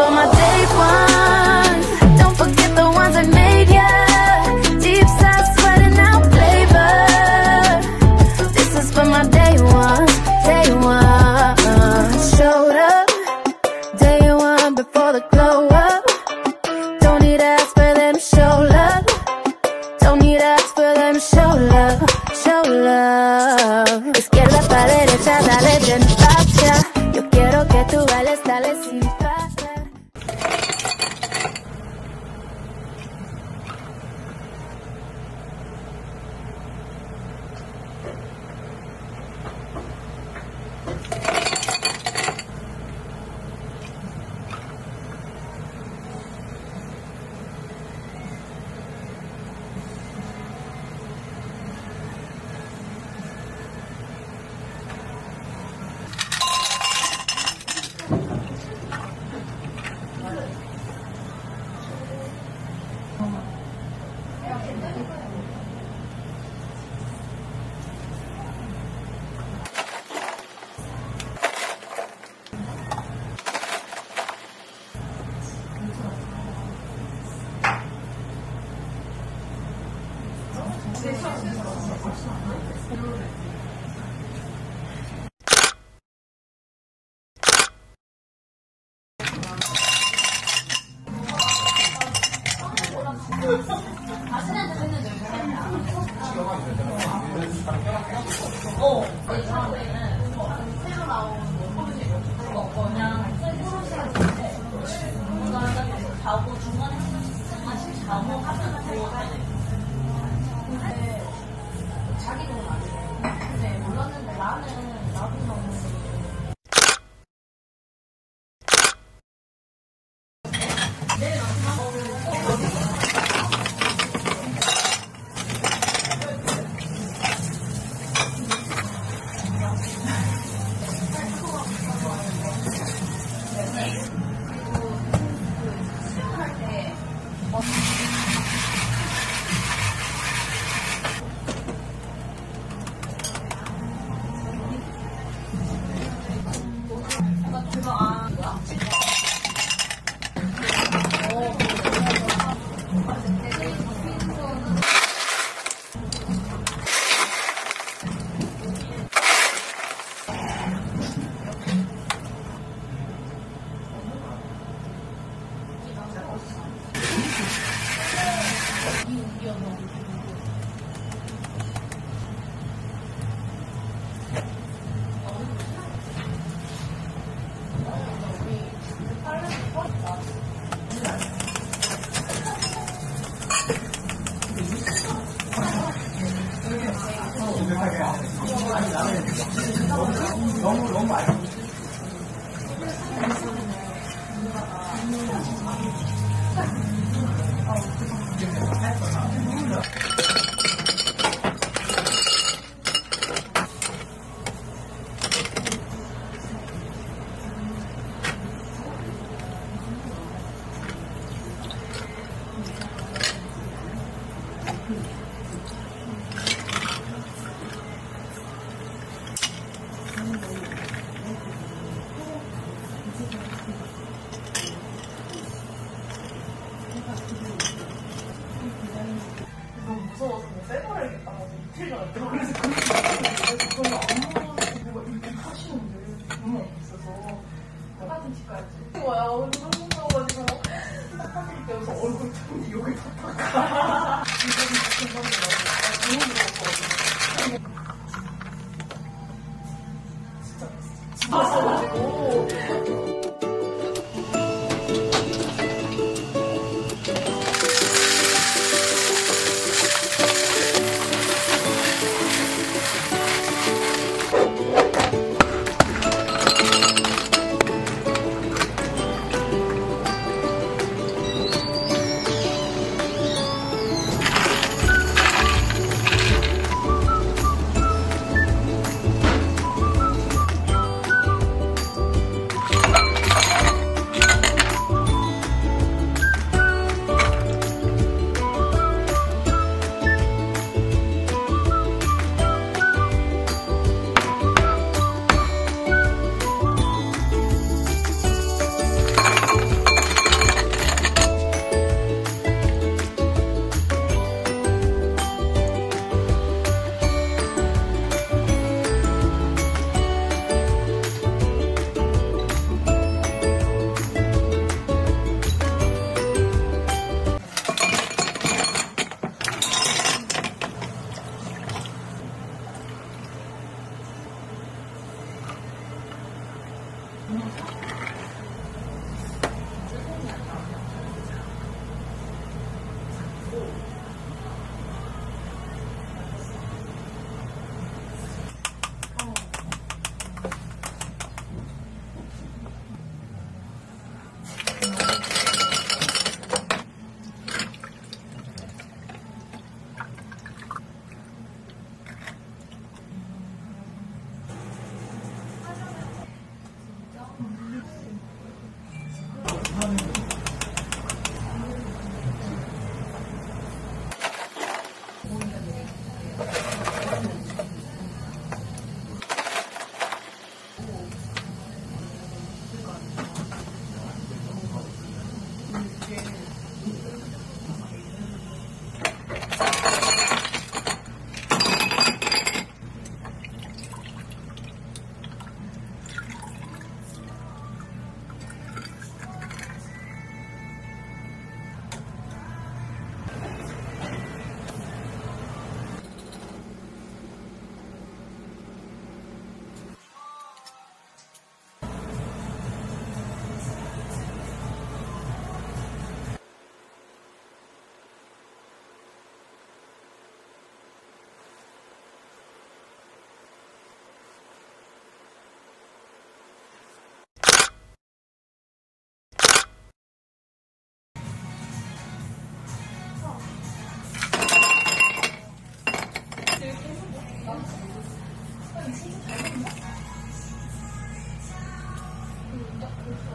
for my day ones. Don't forget the ones that made. Deep side sweating out flavor. This is for my day day one. Day one before the glow up. Don't need ask for them show love. Don't need ask for them show love, show love. Izquierda derecha, dale bien facha. Yo quiero que tú bailes, dale sin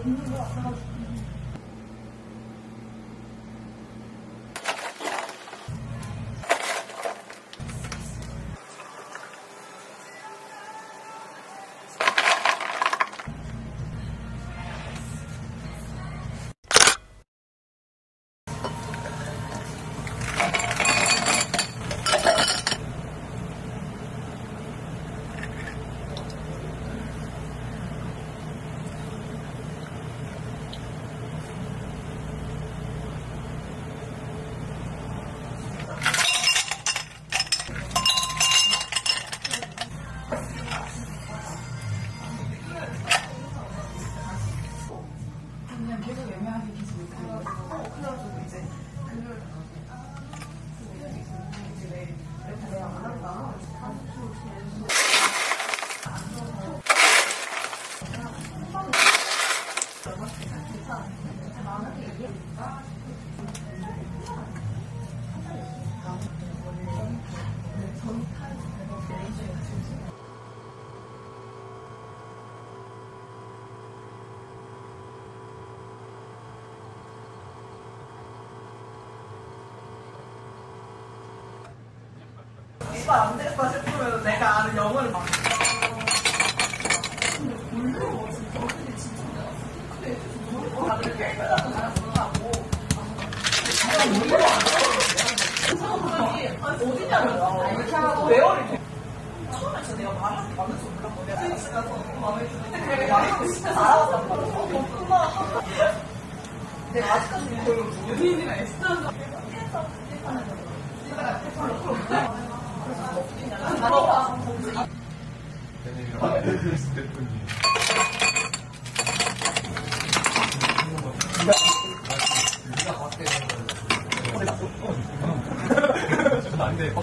你们 이발 안 되겠다 싶으면 내가 아는 영어를 막. 다들 이렇게 헷갈려서 나랑 놀라고. 아니, 어디냐면, 이렇게 하고, 외월이 처음에 진짜 내가 말하는 게 맞는 줄 몰랐고, 내가 스위스 가서 마음에 드는데, 내가 말하고 싶어서 알아봤단 말이야. 어, 그렇구나. 내가 아직까지 그 연예인이랑 엑스트라 나는 안 돼.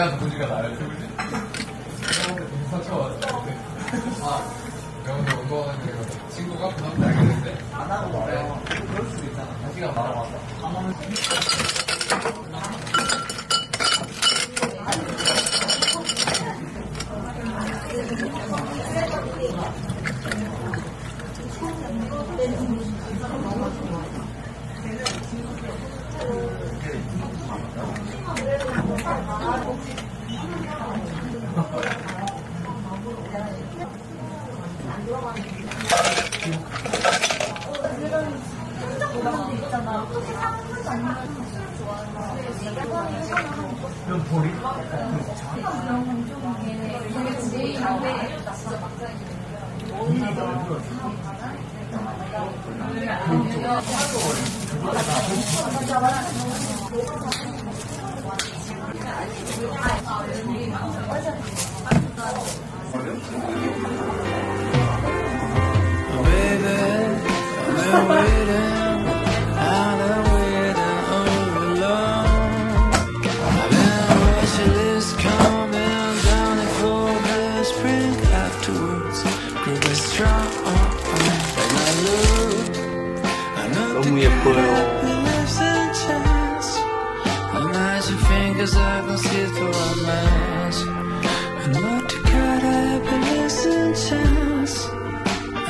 该怎么这个来？是？Baby, I've been waiting, And as your fingers, I can see through our mask. And what to cut happiness and chance.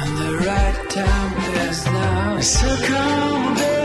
And the right time is now. So come